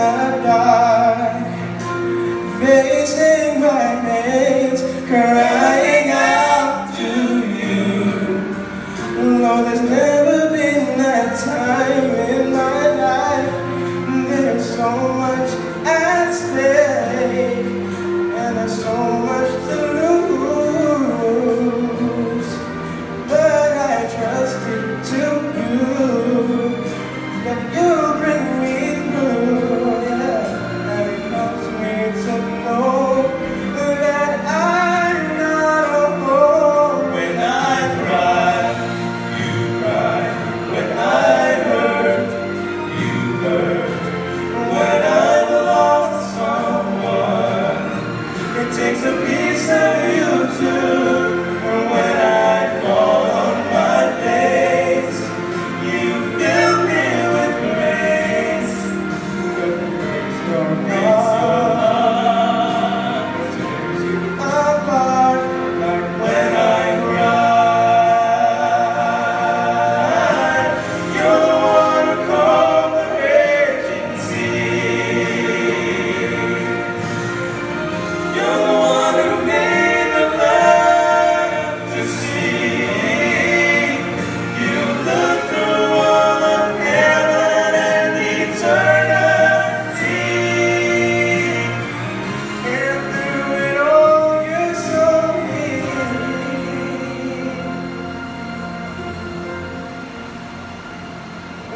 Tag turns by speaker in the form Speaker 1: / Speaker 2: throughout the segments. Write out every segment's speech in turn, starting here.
Speaker 1: I Facing my mates Crying out to you. Lord, there's never been that time in my life There's so much at stake And there's so much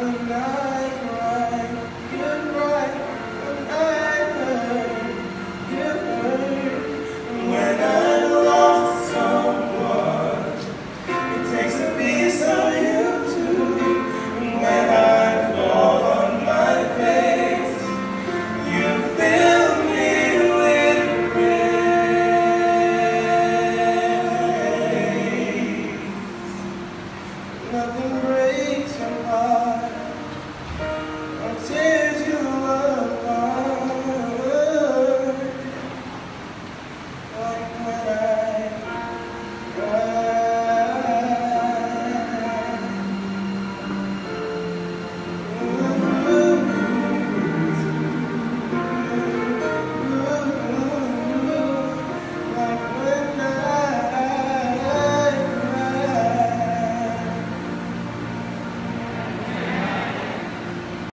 Speaker 1: the night